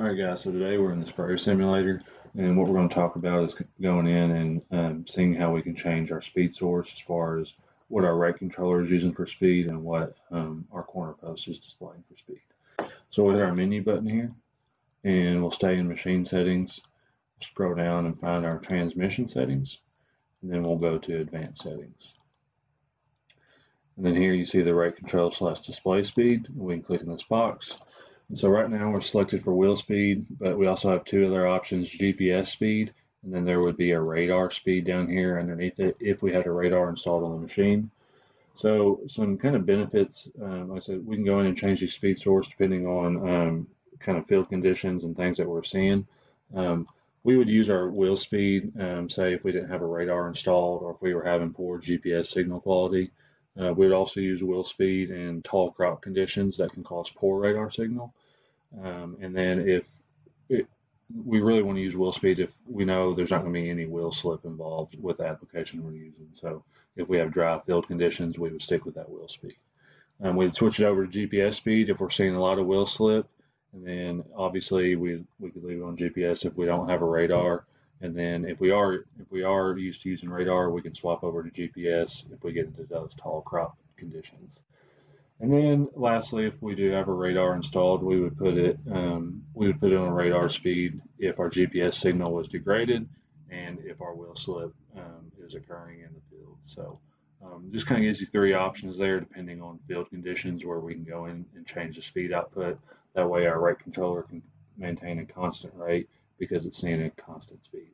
All right, guys. So today we're in the sprayer simulator, and what we're going to talk about is going in and um, seeing how we can change our speed source as far as what our rate controller is using for speed and what um, our corner post is displaying for speed. So we'll hit our menu button here, and we'll stay in machine settings. Scroll down and find our transmission settings, and then we'll go to advanced settings. And then here you see the rate control slash display speed. We can click in this box so right now we're selected for wheel speed, but we also have two other options, GPS speed, and then there would be a radar speed down here underneath it if we had a radar installed on the machine. So some kind of benefits, um, like I said, we can go in and change the speed source depending on um, kind of field conditions and things that we're seeing. Um, we would use our wheel speed, um, say if we didn't have a radar installed or if we were having poor GPS signal quality. Uh, we would also use wheel speed in tall crop conditions that can cause poor radar signal. Um, and then if it, we really want to use wheel speed if we know there's not going to be any wheel slip involved with the application we're using. So if we have dry field conditions, we would stick with that wheel speed. Um, we'd switch it over to GPS speed if we're seeing a lot of wheel slip. And then obviously we, we could leave it on GPS if we don't have a radar. And then if we are if we are used to using radar, we can swap over to GPS if we get into those tall crop conditions. And then lastly, if we do have a radar installed, we would put it um, we would put it on radar speed if our GPS signal was degraded and if our wheel slip um, is occurring in the field. So um, just kind of gives you three options there depending on field conditions where we can go in and change the speed output. That way our rate controller can maintain a constant rate because it's seeing a constant speed.